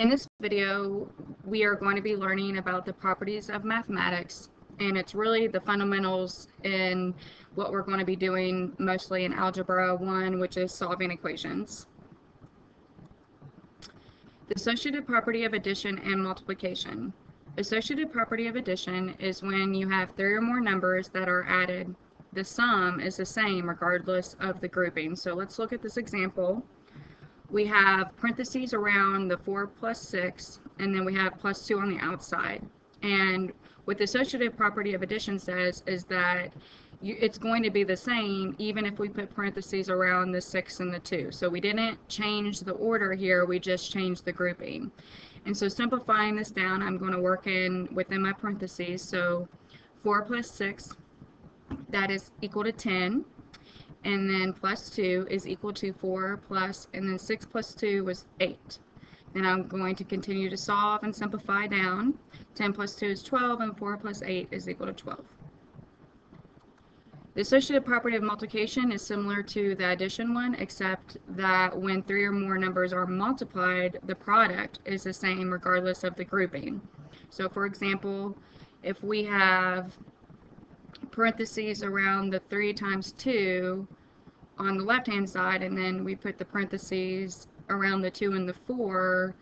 In this video, we are going to be learning about the properties of mathematics, and it's really the fundamentals in what we're going to be doing mostly in Algebra 1, which is solving equations. The associative property of addition and multiplication. Associative property of addition is when you have three or more numbers that are added. The sum is the same regardless of the grouping. So let's look at this example we have parentheses around the 4 plus 6, and then we have plus 2 on the outside. And what the associative property of addition says is that you, it's going to be the same even if we put parentheses around the 6 and the 2. So we didn't change the order here, we just changed the grouping. And so simplifying this down, I'm going to work in within my parentheses. So 4 plus 6, that is equal to 10 and then plus 2 is equal to 4 plus, and then 6 plus 2 was 8. Then I'm going to continue to solve and simplify down. 10 plus 2 is 12, and 4 plus 8 is equal to 12. The associative property of multiplication is similar to the addition one, except that when three or more numbers are multiplied, the product is the same regardless of the grouping. So for example, if we have parentheses around the 3 times 2 on the left hand side and then we put the parentheses around the 2 and the 4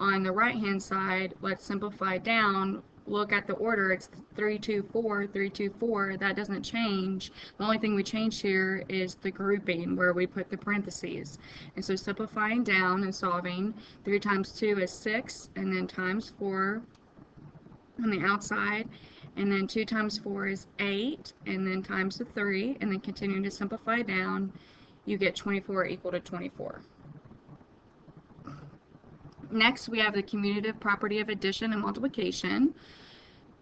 on the right hand side. Let's simplify down. Look at the order. It's 3, 2, 4, 3, 2, 4. That doesn't change. The only thing we change here is the grouping where we put the parentheses. And so simplifying down and solving, 3 times 2 is 6 and then times 4 on the outside and then 2 times 4 is 8, and then times the 3, and then continuing to simplify down, you get 24 equal to 24. Next, we have the commutative property of addition and multiplication.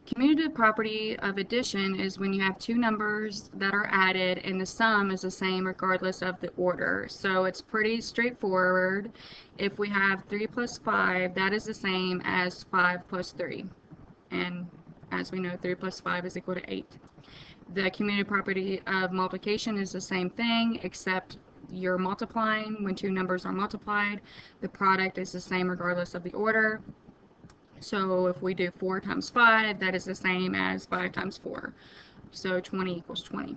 Commutative property of addition is when you have two numbers that are added and the sum is the same regardless of the order. So it's pretty straightforward. If we have 3 plus 5, that is the same as 5 plus 3. And as we know, 3 plus 5 is equal to 8. The commutative property of multiplication is the same thing, except you're multiplying. When two numbers are multiplied, the product is the same regardless of the order. So if we do 4 times 5, that is the same as 5 times 4. So 20 equals 20.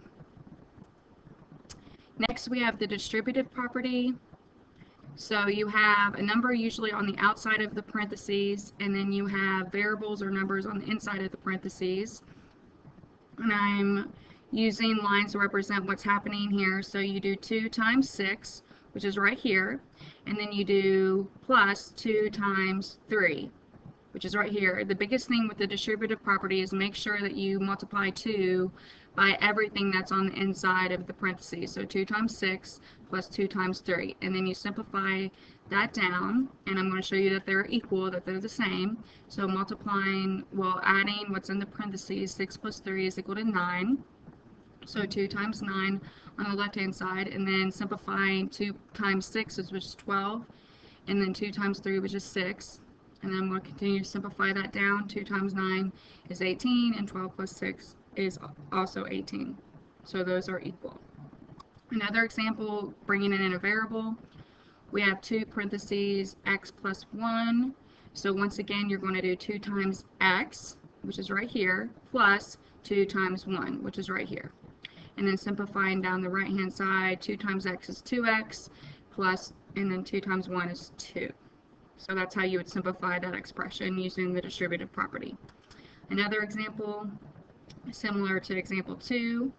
Next, we have the distributive property. So you have a number usually on the outside of the parentheses, and then you have variables or numbers on the inside of the parentheses. And I'm using lines to represent what's happening here. So you do 2 times 6, which is right here, and then you do plus 2 times 3, which is right here. The biggest thing with the distributive property is make sure that you multiply 2 by everything that's on the inside of the parentheses. So 2 times 6 plus 2 times 3. And then you simplify that down, and I'm going to show you that they're equal, that they're the same. So multiplying, well, adding what's in the parentheses, 6 plus 3 is equal to 9. So 2 times 9 on the left-hand side, and then simplifying 2 times 6, which is 12, and then 2 times 3, which is 6. And then we'll continue to simplify that down. 2 times 9 is 18, and 12 plus 6 is also 18. So those are equal. Another example, bringing in a variable, we have two parentheses x plus 1. So once again, you're going to do 2 times x, which is right here, plus 2 times 1, which is right here. And then simplifying down the right-hand side, 2 times x is 2x, plus, and then 2 times 1 is 2. So that's how you would simplify that expression using the distributive property. Another example, Similar to example 2,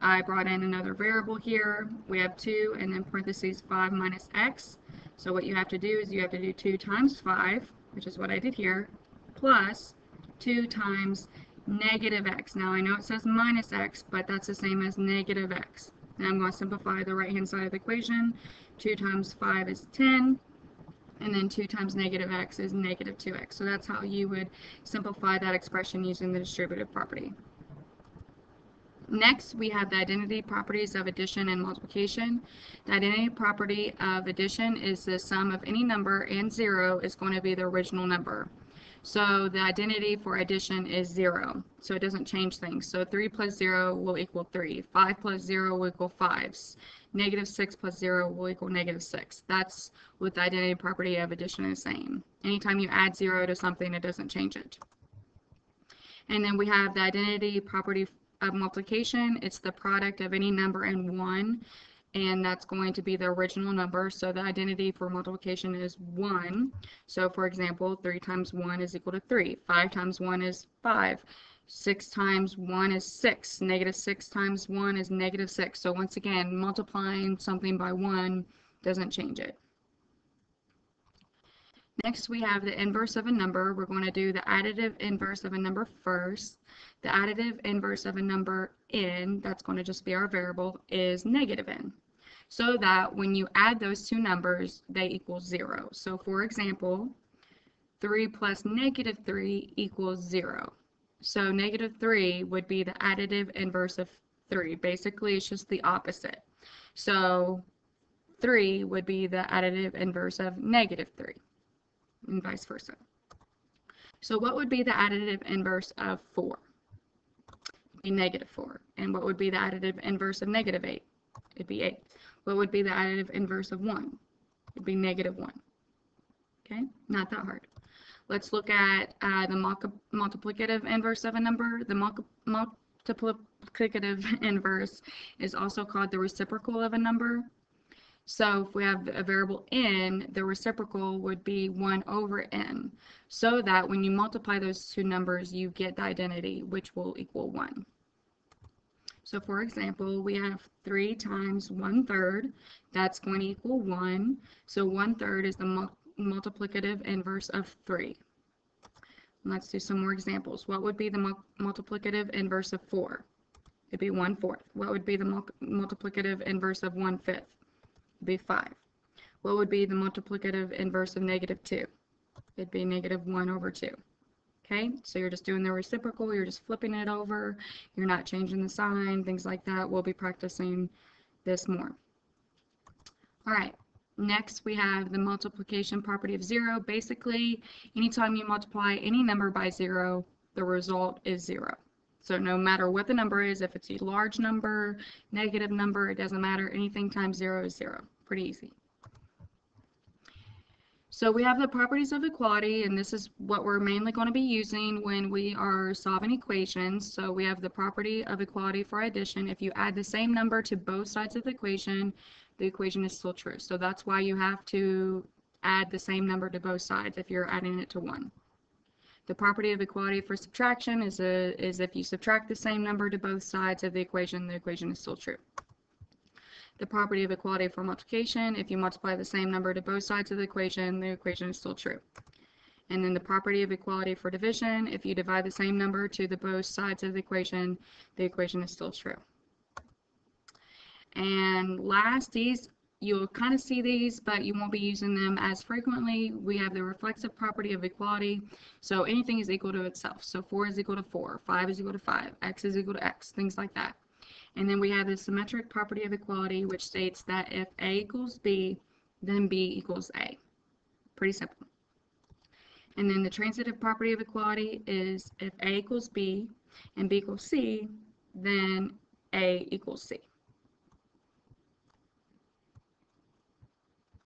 I brought in another variable here. We have 2 and then parentheses 5 minus x. So what you have to do is you have to do 2 times 5, which is what I did here, plus 2 times negative x. Now I know it says minus x, but that's the same as negative x. Now I'm going to simplify the right-hand side of the equation. 2 times 5 is 10, and then 2 times negative x is negative 2x. So that's how you would simplify that expression using the distributive property. Next, we have the identity properties of addition and multiplication. The identity property of addition is the sum of any number and 0 is going to be the original number. So the identity for addition is 0. So it doesn't change things. So 3 plus 0 will equal 3. 5 plus 0 will equal 5. Negative 6 plus 0 will equal negative 6. That's what the identity property of addition is saying. Anytime you add 0 to something, it doesn't change it. And then we have the identity property of multiplication. It's the product of any number and 1 and that's going to be the original number. So the identity for multiplication is 1. So for example, 3 times 1 is equal to 3. 5 times 1 is 5. 6 times 1 is 6. Negative 6 times 1 is negative 6. So once again, multiplying something by 1 doesn't change it. Next, we have the inverse of a number. We're going to do the additive inverse of a number first. The additive inverse of a number n, that's going to just be our variable, is negative n. So that when you add those two numbers, they equal 0. So for example, 3 plus negative 3 equals 0. So negative 3 would be the additive inverse of 3. Basically, it's just the opposite. So 3 would be the additive inverse of negative 3 and vice versa. So what would be the additive inverse of 4? Be negative 4. And what would be the additive inverse of negative 8? It'd be 8. What would be the additive inverse of 1? It'd be negative 1. Okay, not that hard. Let's look at uh, the multiplicative inverse of a number. The multiplicative inverse is also called the reciprocal of a number. So if we have a variable n, the reciprocal would be 1 over n. So that when you multiply those two numbers, you get the identity, which will equal 1. So for example, we have 3 times 1 third. That's going to equal 1. So 1 third is the multiplicative inverse of 3. Let's do some more examples. What would be the multiplicative inverse of 4? It'd be 1 fourth. What would be the multiplicative inverse of 1 fifth? Be 5. What would be the multiplicative inverse of negative 2? It'd be negative 1 over 2. Okay, so you're just doing the reciprocal, you're just flipping it over, you're not changing the sign, things like that. We'll be practicing this more. All right, next we have the multiplication property of 0. Basically, anytime you multiply any number by 0, the result is 0. So no matter what the number is, if it's a large number, negative number, it doesn't matter. Anything times 0 is 0. Pretty easy. So we have the properties of equality, and this is what we're mainly going to be using when we are solving equations. So we have the property of equality for addition. If you add the same number to both sides of the equation, the equation is still true. So that's why you have to add the same number to both sides if you're adding it to 1. The property of equality for subtraction is, a, is if you subtract the same number to both sides of the equation, the equation is still true. The property of equality for multiplication, if you multiply the same number to both sides of the equation, the equation is still true. And then the property of equality for division, if you divide the same number to the both sides of the equation, the equation is still true. And last, these You'll kind of see these, but you won't be using them as frequently. We have the reflexive property of equality. So anything is equal to itself. So 4 is equal to 4, 5 is equal to 5, x is equal to x, things like that. And then we have the symmetric property of equality, which states that if a equals b, then b equals a. Pretty simple. And then the transitive property of equality is if a equals b and b equals c, then a equals c.